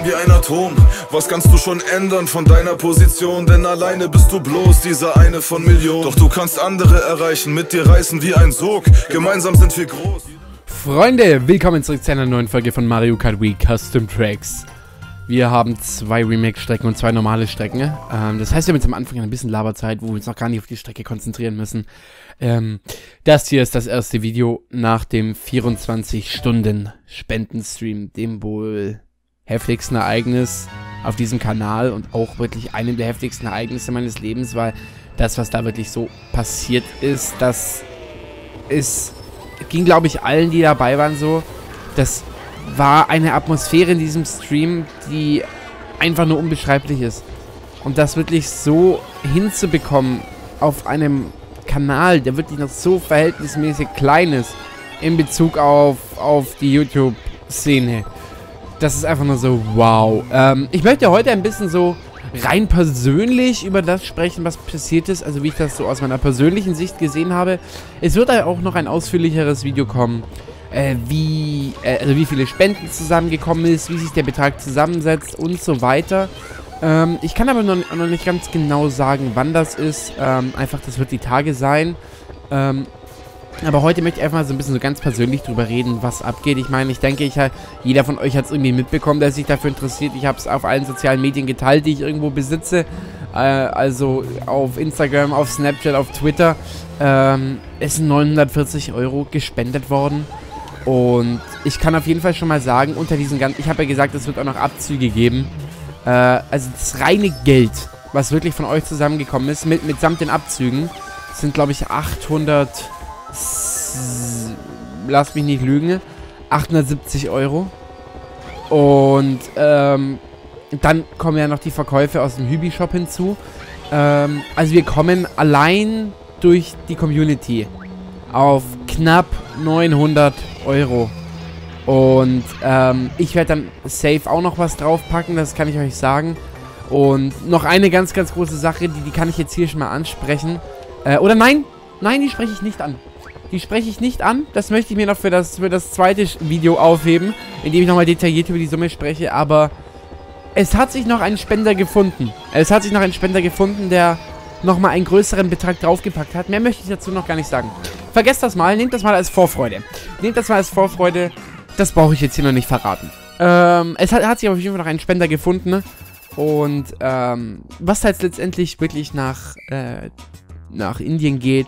klein wie ein Atom. Was kannst du schon ändern von deiner Position? Denn alleine bist du bloß dieser eine von Millionen. Doch du kannst andere erreichen, mit dir reißen wie ein Sog. Gemeinsam sind wir groß. Freunde, willkommen zurück zu einer neuen Folge von Mario Kart Wii Custom Tracks. Wir haben zwei Remake-Strecken und zwei normale Strecken. Ähm, das heißt, wir haben jetzt am Anfang ein bisschen Laberzeit, wo wir uns noch gar nicht auf die Strecke konzentrieren müssen. Ähm, das hier ist das erste Video nach dem 24-Stunden-Spendenstream, dem wohl heftigsten Ereignis auf diesem Kanal und auch wirklich einem der heftigsten Ereignisse meines Lebens, weil das, was da wirklich so passiert ist, das ist, ging glaube ich allen, die dabei waren so, das war eine Atmosphäre in diesem Stream, die einfach nur unbeschreiblich ist. Und das wirklich so hinzubekommen auf einem Kanal, der wirklich noch so verhältnismäßig klein ist in Bezug auf, auf die YouTube-Szene. Das ist einfach nur so wow. Ähm, ich möchte heute ein bisschen so rein persönlich über das sprechen, was passiert ist, also wie ich das so aus meiner persönlichen Sicht gesehen habe. Es wird auch noch ein ausführlicheres Video kommen, äh, wie, äh, also wie viele Spenden zusammengekommen ist, wie sich der Betrag zusammensetzt und so weiter. Ähm, ich kann aber noch, noch, nicht ganz genau sagen, wann das ist. Ähm, einfach, das wird die Tage sein. Ähm, aber heute möchte ich einfach mal so ein bisschen so ganz persönlich drüber reden, was abgeht. Ich meine, ich denke, ich, jeder von euch hat es irgendwie mitbekommen, der sich dafür interessiert. Ich habe es auf allen sozialen Medien geteilt, die ich irgendwo besitze. Äh, also auf Instagram, auf Snapchat, auf Twitter. Ähm, es sind 940 Euro gespendet worden. Und ich kann auf jeden Fall schon mal sagen, unter diesen ganzen... Ich habe ja gesagt, es wird auch noch Abzüge geben. Äh, also das reine Geld, was wirklich von euch zusammengekommen ist, mit, mitsamt den Abzügen, sind, glaube ich, 800 lass mich nicht lügen, 870 Euro. Und ähm, dann kommen ja noch die Verkäufe aus dem Hübi-Shop hinzu. Ähm, also wir kommen allein durch die Community auf knapp 900 Euro. Und ähm, ich werde dann safe auch noch was draufpacken, das kann ich euch sagen. Und noch eine ganz, ganz große Sache, die, die kann ich jetzt hier schon mal ansprechen. Äh, oder nein, nein, die spreche ich nicht an. Die spreche ich nicht an. Das möchte ich mir noch für das, für das zweite Video aufheben, in dem ich nochmal detailliert über die Summe spreche. Aber es hat sich noch ein Spender gefunden. Es hat sich noch ein Spender gefunden, der nochmal einen größeren Betrag draufgepackt hat. Mehr möchte ich dazu noch gar nicht sagen. Vergesst das mal. Nehmt das mal als Vorfreude. Nehmt das mal als Vorfreude. Das brauche ich jetzt hier noch nicht verraten. Ähm, es hat, hat sich auf jeden Fall noch ein Spender gefunden. Und ähm, was jetzt letztendlich wirklich nach, äh, nach Indien geht,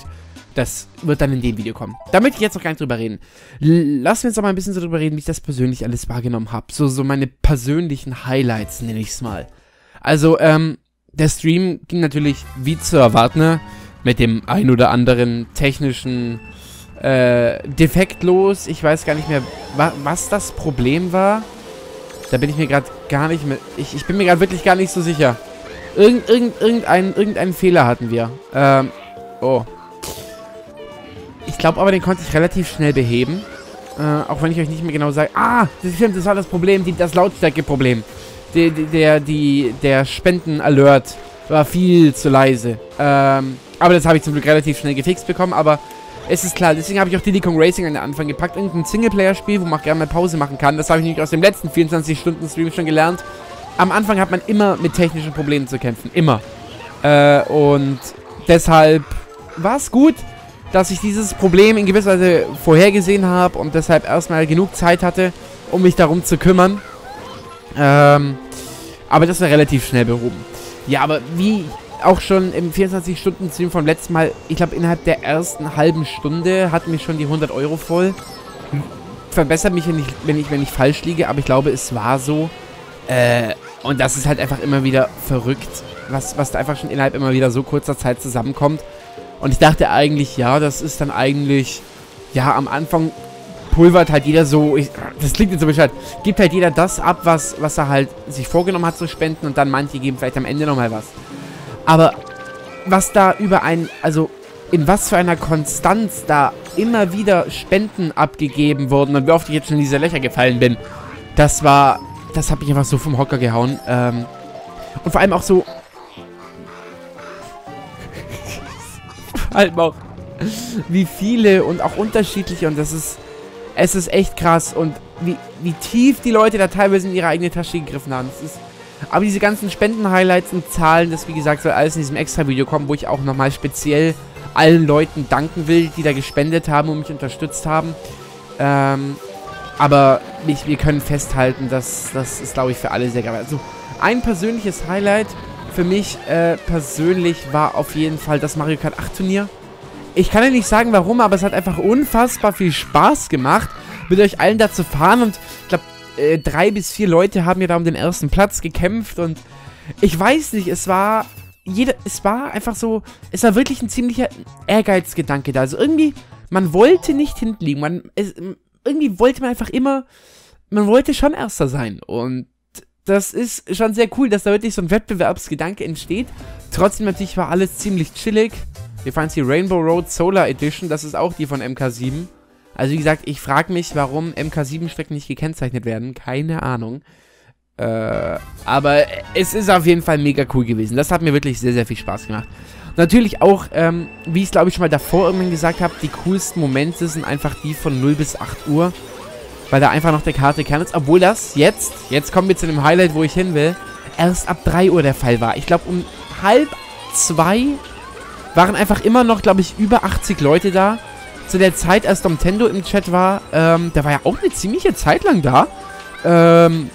das wird dann in dem Video kommen. Da möchte ich jetzt noch gar nicht drüber reden. Lass mir jetzt noch mal ein bisschen so drüber reden, wie ich das persönlich alles wahrgenommen habe. So, so meine persönlichen Highlights, nenne ich es mal. Also, ähm, der Stream ging natürlich wie zu erwarten, ne? mit dem ein oder anderen technischen äh, Defekt los. Ich weiß gar nicht mehr, wa was das Problem war. Da bin ich mir gerade gar nicht mehr... Ich, ich bin mir gerade wirklich gar nicht so sicher. Irgend, irgend, irgendein, irgendeinen Fehler hatten wir. Ähm, oh. Ich glaube aber, den konnte ich relativ schnell beheben. Äh, auch wenn ich euch nicht mehr genau sage. Ah, das stimmt, das war das Problem, die, das Lautstärke-Problem. Der, der, die, der Spenden-Alert war viel zu leise. Ähm, aber das habe ich zum Glück relativ schnell gefixt bekommen, aber es ist klar, deswegen habe ich auch Diddy Kong Racing an den Anfang gepackt. Irgendein Singleplayer-Spiel, wo man gerne mal Pause machen kann. Das habe ich nämlich aus dem letzten 24-Stunden-Stream schon gelernt. Am Anfang hat man immer mit technischen Problemen zu kämpfen. Immer. Äh, und deshalb war es gut, dass ich dieses Problem in gewisser Weise vorhergesehen habe und deshalb erstmal genug Zeit hatte, um mich darum zu kümmern. Ähm, aber das war relativ schnell behoben. Ja, aber wie auch schon im 24-Stunden-Stream vom letzten Mal, ich glaube innerhalb der ersten halben Stunde hatten mich schon die 100 Euro voll. Verbessert mich, wenn ich, wenn ich, wenn ich falsch liege, aber ich glaube, es war so. Äh, und das ist halt einfach immer wieder verrückt, was, was da einfach schon innerhalb immer wieder so kurzer Zeit zusammenkommt. Und ich dachte eigentlich, ja, das ist dann eigentlich, ja, am Anfang pulvert halt jeder so, ich, das klingt jetzt so bescheid, gibt halt jeder das ab, was, was er halt sich vorgenommen hat zu spenden und dann manche geben vielleicht am Ende nochmal was. Aber was da über ein, also in was für einer Konstanz da immer wieder Spenden abgegeben wurden und wie oft ich jetzt schon in diese Löcher gefallen bin, das war, das hat mich einfach so vom Hocker gehauen. Ähm, und vor allem auch so, halt auch, wie viele und auch unterschiedliche und das ist Es ist echt krass und wie, wie tief die Leute da teilweise in ihre eigene Tasche gegriffen haben. Es ist, aber diese ganzen Spenden-Highlights und Zahlen, das wie gesagt soll alles in diesem Extra-Video kommen, wo ich auch nochmal speziell allen Leuten danken will, die da gespendet haben und mich unterstützt haben. Ähm, aber ich, wir können festhalten, dass das ist, glaube ich, für alle sehr geil. Also ein persönliches Highlight für mich äh, persönlich war auf jeden Fall das Mario Kart 8 Turnier. Ich kann ja nicht sagen warum, aber es hat einfach unfassbar viel Spaß gemacht, mit euch allen da zu fahren. Und ich glaube, äh, drei bis vier Leute haben ja da um den ersten Platz gekämpft. Und ich weiß nicht, es war jeder, es war einfach so, es war wirklich ein ziemlicher Ehrgeizgedanke da. Also irgendwie, man wollte nicht hinten liegen. Man, es, irgendwie wollte man einfach immer, man wollte schon Erster sein. Und das ist schon sehr cool, dass da wirklich so ein Wettbewerbsgedanke entsteht. Trotzdem natürlich war alles ziemlich chillig. Wir fahren jetzt die Rainbow Road Solar Edition. Das ist auch die von MK7. Also wie gesagt, ich frage mich, warum MK7-Strecken nicht gekennzeichnet werden. Keine Ahnung. Äh, aber es ist auf jeden Fall mega cool gewesen. Das hat mir wirklich sehr, sehr viel Spaß gemacht. Natürlich auch, ähm, wie ich es glaube ich schon mal davor irgendwann gesagt habe, die coolsten Momente sind einfach die von 0 bis 8 Uhr. Weil da einfach noch der Karte Kern ist. Obwohl das jetzt, jetzt kommen wir zu dem Highlight, wo ich hin will, erst ab 3 Uhr der Fall war. Ich glaube, um halb zwei waren einfach immer noch, glaube ich, über 80 Leute da. Zu der Zeit, als Domtendo im Chat war, ähm, der war ja auch eine ziemliche Zeit lang da. Ähm,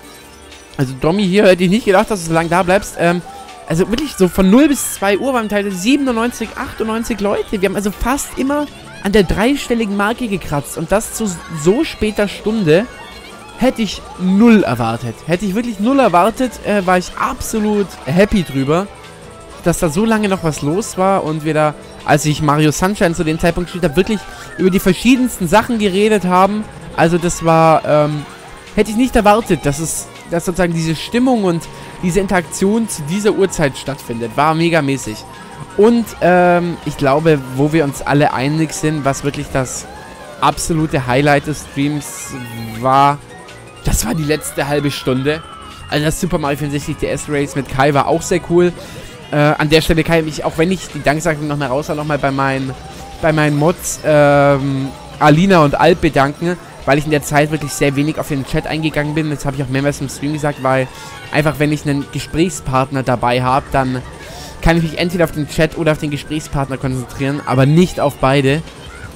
also Domi hier, hätte ich nicht gedacht, dass du so lange da bleibst. Ähm, also wirklich so von 0 bis 2 Uhr waren teilweise 97, 98 Leute. Wir haben also fast immer an der dreistelligen Marke gekratzt. Und das zu so später Stunde hätte ich null erwartet. Hätte ich wirklich null erwartet, äh, war ich absolut happy drüber, dass da so lange noch was los war und wir da, als ich Mario Sunshine zu dem Zeitpunkt gespielt habe, wirklich über die verschiedensten Sachen geredet haben. Also das war, ähm, hätte ich nicht erwartet, dass es, dass sozusagen diese Stimmung und diese Interaktion zu dieser Uhrzeit stattfindet. War megamäßig. Und ähm, ich glaube, wo wir uns alle einig sind, was wirklich das absolute Highlight des Streams war, das war die letzte halbe Stunde. Also das Super Mario 64 DS Race mit Kai war auch sehr cool. Äh, an der Stelle kann ich mich, auch wenn ich die Danksagung noch mal raus noch mal bei meinen, bei meinen Mods ähm, Alina und Alp bedanken, weil ich in der Zeit wirklich sehr wenig auf den Chat eingegangen bin. Das habe ich auch mehrmals im Stream gesagt, weil einfach wenn ich einen Gesprächspartner dabei habe, dann kann ich mich entweder auf den Chat oder auf den Gesprächspartner konzentrieren, aber nicht auf beide.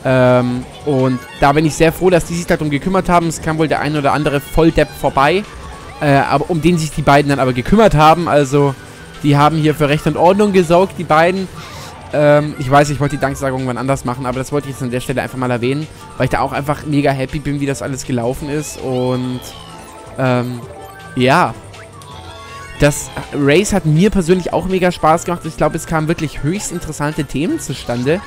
Ähm, und da bin ich sehr froh, dass die sich darum gekümmert haben. Es kam wohl der ein oder andere Volldepp vorbei, äh, aber um den sich die beiden dann aber gekümmert haben. Also, die haben hier für Recht und Ordnung gesorgt, die beiden. Ähm, ich weiß, ich wollte die Danksagung wann anders machen, aber das wollte ich jetzt an der Stelle einfach mal erwähnen, weil ich da auch einfach mega happy bin, wie das alles gelaufen ist. Und, ähm, ja, das Race hat mir persönlich auch mega Spaß gemacht. Ich glaube, es kamen wirklich höchst interessante Themen zustande,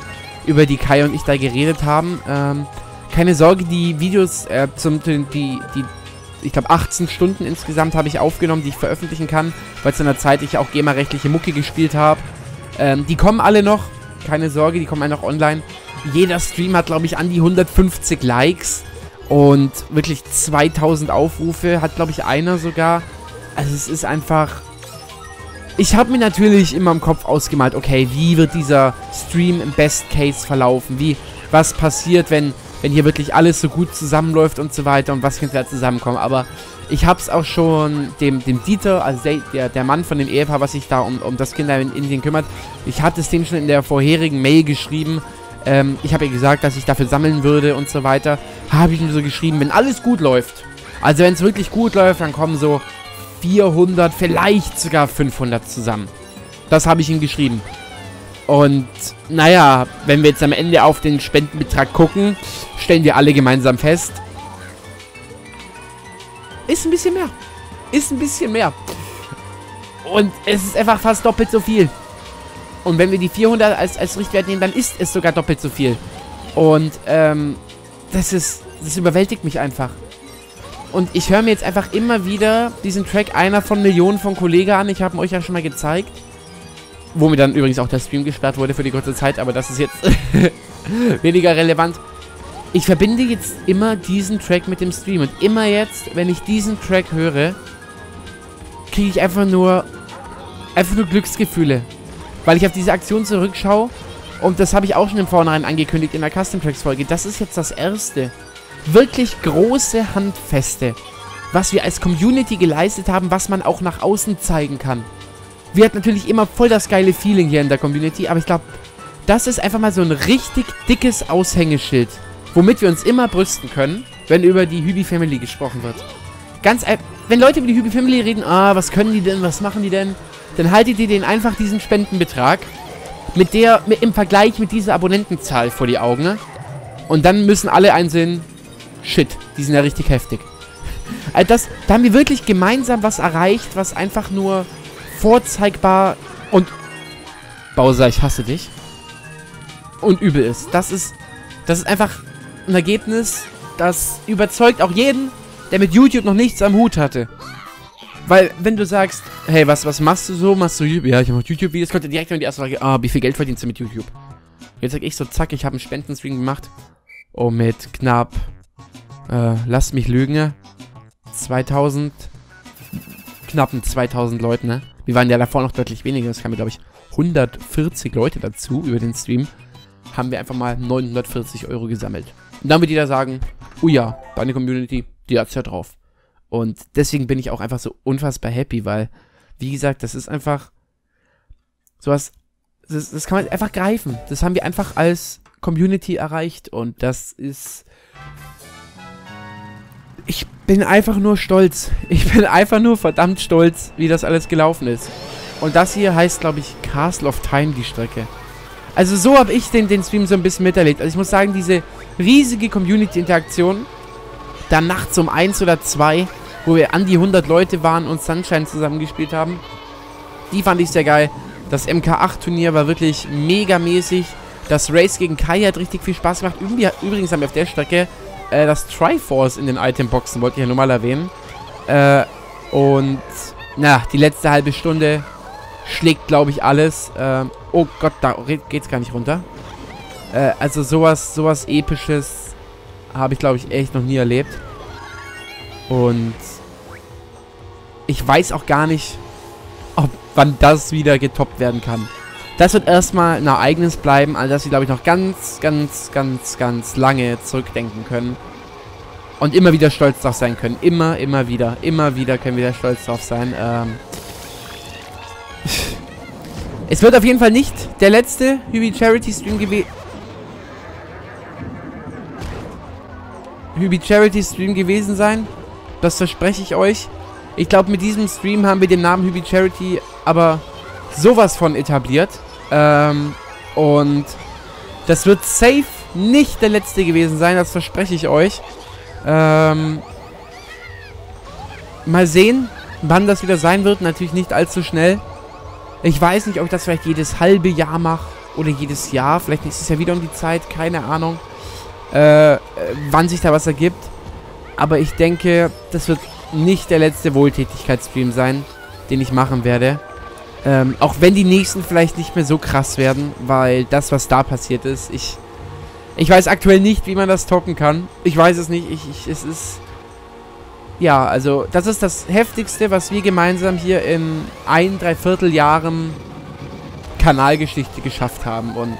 über die Kai und ich da geredet haben. Ähm, keine Sorge, die Videos äh, zum die, die ich glaube 18 Stunden insgesamt habe ich aufgenommen, die ich veröffentlichen kann, weil zu einer Zeit ich auch GEMA-rechtliche Mucke gespielt habe. Ähm, die kommen alle noch, keine Sorge, die kommen alle noch online. Jeder Stream hat, glaube ich, an die 150 Likes und wirklich 2000 Aufrufe, hat, glaube ich, einer sogar. Also es ist einfach... Ich habe mir natürlich immer im Kopf ausgemalt, okay, wie wird dieser Stream im Best Case verlaufen? Wie, was passiert, wenn, wenn hier wirklich alles so gut zusammenläuft und so weiter und was könnte da zusammenkommen? Aber ich habe es auch schon dem, dem Dieter, also der, der Mann von dem Ehepaar, was sich da um, um das Kinder in Indien kümmert, ich hatte es dem schon in der vorherigen Mail geschrieben. Ähm, ich habe ja gesagt, dass ich dafür sammeln würde und so weiter. Habe ich ihm so geschrieben, wenn alles gut läuft. Also wenn es wirklich gut läuft, dann kommen so 400, vielleicht sogar 500 zusammen. Das habe ich ihm geschrieben. Und naja, wenn wir jetzt am Ende auf den Spendenbetrag gucken, stellen wir alle gemeinsam fest, ist ein bisschen mehr. Ist ein bisschen mehr. Und es ist einfach fast doppelt so viel. Und wenn wir die 400 als, als Richtwert nehmen, dann ist es sogar doppelt so viel. Und ähm, das ist, das überwältigt mich einfach. Und ich höre mir jetzt einfach immer wieder diesen Track einer von Millionen von Kollegen an. Ich habe ihn euch ja schon mal gezeigt. Wo mir dann übrigens auch der Stream gesperrt wurde für die kurze Zeit, aber das ist jetzt weniger relevant. Ich verbinde jetzt immer diesen Track mit dem Stream. Und immer jetzt, wenn ich diesen Track höre, kriege ich einfach nur, einfach nur Glücksgefühle. Weil ich auf diese Aktion zurückschaue. Und das habe ich auch schon im Vornherein angekündigt in der Custom Tracks Folge. Das ist jetzt das erste wirklich große Handfeste, was wir als Community geleistet haben, was man auch nach außen zeigen kann. Wir hatten natürlich immer voll das geile Feeling hier in der Community, aber ich glaube, das ist einfach mal so ein richtig dickes Aushängeschild, womit wir uns immer brüsten können, wenn über die Hübi Family gesprochen wird. Ganz wenn Leute über die Hübi Family reden, ah, was können die denn, was machen die denn, dann haltet ihr denen einfach diesen Spendenbetrag mit der, mit, im Vergleich mit dieser Abonnentenzahl vor die Augen. Ne? Und dann müssen alle einsehen, shit, die sind ja richtig heftig. Also das, da haben wir wirklich gemeinsam was erreicht, was einfach nur vorzeigbar und Bowser, ich hasse dich. Und übel ist. Das ist, das ist einfach ein Ergebnis, das überzeugt auch jeden, der mit YouTube noch nichts am Hut hatte. Weil, wenn du sagst, hey, was, was machst du so? Machst du YouTube? Ja, ich mache YouTube-Videos, kommt direkt in die erste Frage, ah, wie viel Geld verdienst du mit YouTube? Jetzt sag ich so, zack, ich habe einen Spendenstream gemacht. Oh, mit knapp, äh, lasst mich lügen, 2000, knappen 2000 Leuten, ne? Wir waren ja davor noch deutlich weniger, es kamen, glaube ich, 140 Leute dazu über den Stream. Haben wir einfach mal 940 Euro gesammelt. Und dann wird jeder sagen, oh ja, deine Community, die hat's ja drauf. Und deswegen bin ich auch einfach so unfassbar happy, weil, wie gesagt, das ist einfach sowas, das, das kann man einfach greifen. Das haben wir einfach als Community erreicht und das ist... Ich bin einfach nur stolz. Ich bin einfach nur verdammt stolz, wie das alles gelaufen ist. Und das hier heißt, glaube ich, Castle of Time, die Strecke. Also so habe ich den, den Stream so ein bisschen miterlebt. Also ich muss sagen, diese riesige Community-Interaktion, dann nachts um eins oder zwei, wo wir an die 100 Leute waren und Sunshine zusammengespielt haben. Die fand ich sehr geil. Das MK8-Turnier war wirklich megamäßig. Das Race gegen Kai hat richtig viel Spaß gemacht. Übrigens haben wir auf der Strecke äh, das Triforce in den Itemboxen, wollte ich ja nur mal erwähnen. Äh, und, na, die letzte halbe Stunde schlägt, glaube ich, alles. Äh, oh Gott, da geht's gar nicht runter. Äh, also sowas, sowas Episches habe ich, glaube ich, echt noch nie erlebt. Und ich weiß auch gar nicht, ob wann das wieder getoppt werden kann. Das wird erstmal ein Ereignis bleiben, an das sie, glaube ich, noch ganz, ganz, ganz, ganz lange zurückdenken können. Und immer wieder stolz drauf sein können. Immer, immer wieder. Immer wieder können wir da stolz drauf sein. Ähm es wird auf jeden Fall nicht der letzte Hübi Charity Stream gewesen. Hübi Charity Stream gewesen sein. Das verspreche ich euch. Ich glaube, mit diesem Stream haben wir den Namen Hübi Charity aber sowas von etabliert. Ähm, und das wird safe nicht der letzte gewesen sein, das verspreche ich euch. Ähm, mal sehen, wann das wieder sein wird. Natürlich nicht allzu schnell. Ich weiß nicht, ob ich das vielleicht jedes halbe Jahr mache oder jedes Jahr. Vielleicht ist es ja wieder um die Zeit, keine Ahnung, äh, wann sich da was ergibt. Aber ich denke, das wird nicht der letzte Wohltätigkeitsstream sein, den ich machen werde. Ähm, auch wenn die nächsten vielleicht nicht mehr so krass werden, weil das, was da passiert ist, ich... Ich weiß aktuell nicht, wie man das toppen kann. Ich weiß es nicht. Ich, ich, es ist... Ja, also das ist das Heftigste, was wir gemeinsam hier in ein, dreiviertel Jahren Kanalgeschichte geschafft haben. Und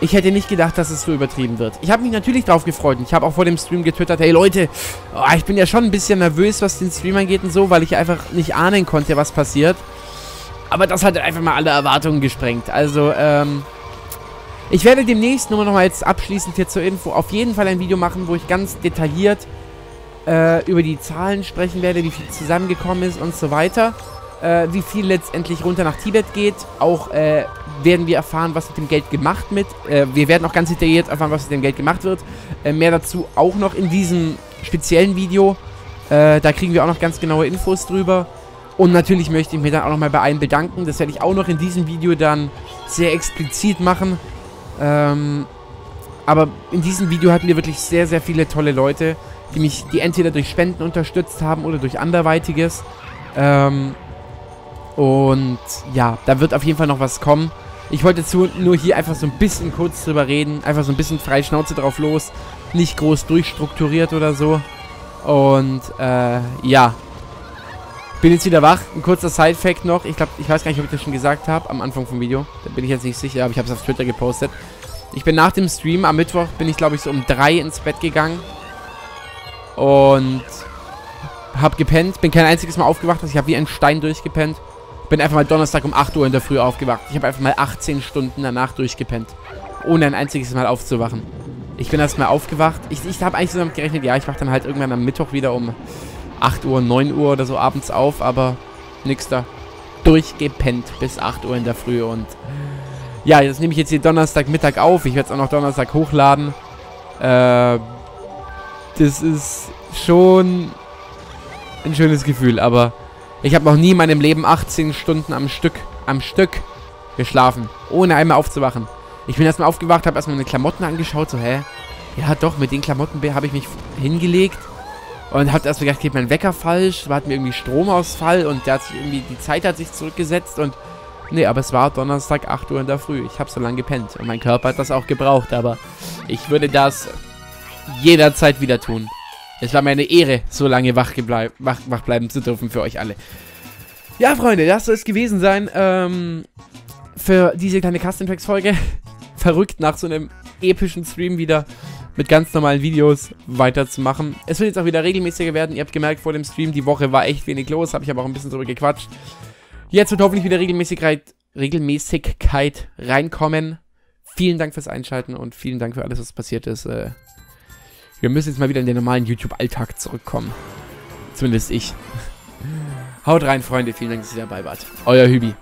ich hätte nicht gedacht, dass es so übertrieben wird. Ich habe mich natürlich drauf gefreut. Ich habe auch vor dem Stream getwittert, hey Leute, oh, ich bin ja schon ein bisschen nervös, was den Stream angeht und so, weil ich einfach nicht ahnen konnte, was passiert. Aber das hat einfach mal alle Erwartungen gesprengt. Also, ähm... Ich werde demnächst nur noch mal jetzt abschließend hier zur Info auf jeden Fall ein Video machen, wo ich ganz detailliert äh, über die Zahlen sprechen werde, wie viel zusammengekommen ist und so weiter äh, wie viel letztendlich runter nach Tibet geht. Auch äh, werden wir erfahren, was mit dem Geld gemacht wird. Äh, wir werden auch ganz detailliert erfahren, was mit dem Geld gemacht wird. Äh, mehr dazu auch noch in diesem speziellen Video. Äh, da kriegen wir auch noch ganz genaue Infos drüber. Und natürlich möchte ich mich dann auch nochmal bei allen bedanken. Das werde ich auch noch in diesem Video dann sehr explizit machen. Ähm, aber in diesem Video hatten wir wirklich sehr, sehr viele tolle Leute, die mich, die entweder durch Spenden unterstützt haben oder durch anderweitiges. Ähm, und ja, da wird auf jeden Fall noch was kommen. Ich wollte zu, nur hier einfach so ein bisschen kurz drüber reden. Einfach so ein bisschen frei Schnauze drauf los. Nicht groß durchstrukturiert oder so. Und äh, ja. Bin jetzt wieder wach. Ein kurzer Side-Fact noch. Ich glaube, ich weiß gar nicht, ob ich das schon gesagt habe am Anfang vom Video. Da bin ich jetzt nicht sicher, aber ich habe es auf Twitter gepostet. Ich bin nach dem Stream am Mittwoch, bin ich glaube ich so um drei ins Bett gegangen. Und hab gepennt. Bin kein einziges Mal aufgewacht. Also ich habe wie ein Stein durchgepennt. Bin einfach mal Donnerstag um 8 Uhr in der Früh aufgewacht. Ich habe einfach mal 18 Stunden danach durchgepennt. Ohne ein einziges Mal aufzuwachen. Ich bin erst mal aufgewacht. Ich, ich habe eigentlich so damit gerechnet, ja, ich wache dann halt irgendwann am Mittwoch wieder um 8 Uhr, 9 Uhr oder so abends auf. Aber nix da. Durchgepennt bis 8 Uhr in der Früh. Und ja, jetzt nehme ich jetzt hier Donnerstagmittag auf. Ich werde es auch noch Donnerstag hochladen. Äh, das ist schon ein schönes Gefühl, aber ich habe noch nie in meinem Leben 18 Stunden am Stück, am Stück geschlafen, ohne einmal aufzuwachen. Ich bin erstmal aufgewacht, habe erstmal meine Klamotten angeschaut, so, hä? Ja, doch, mit den Klamotten habe ich mich hingelegt und habe erstmal gedacht, geht mein Wecker falsch, war mir irgendwie Stromausfall und der hat sich irgendwie, die Zeit hat sich zurückgesetzt und Nee, aber es war Donnerstag 8 Uhr in der Früh. Ich habe so lange gepennt und mein Körper hat das auch gebraucht, aber ich würde das jederzeit wieder tun. Es war mir eine Ehre, so lange wach, wach, wach bleiben zu dürfen für euch alle. Ja, Freunde, das soll es gewesen sein ähm, für diese kleine Custom Tracks Folge. Verrückt nach so einem epischen Stream wieder mit ganz normalen Videos weiterzumachen. Es wird jetzt auch wieder regelmäßiger werden. Ihr habt gemerkt, vor dem Stream, die Woche war echt wenig los. Habe ich aber auch ein bisschen drüber gequatscht. Jetzt wird hoffentlich wieder Regelmäßigkeit, Regelmäßigkeit reinkommen. Vielen Dank fürs Einschalten und vielen Dank für alles, was passiert ist. Äh, wir müssen jetzt mal wieder in den normalen YouTube-Alltag zurückkommen. Zumindest ich. Haut rein, Freunde. Vielen Dank, dass ihr dabei wart. Euer Hübi.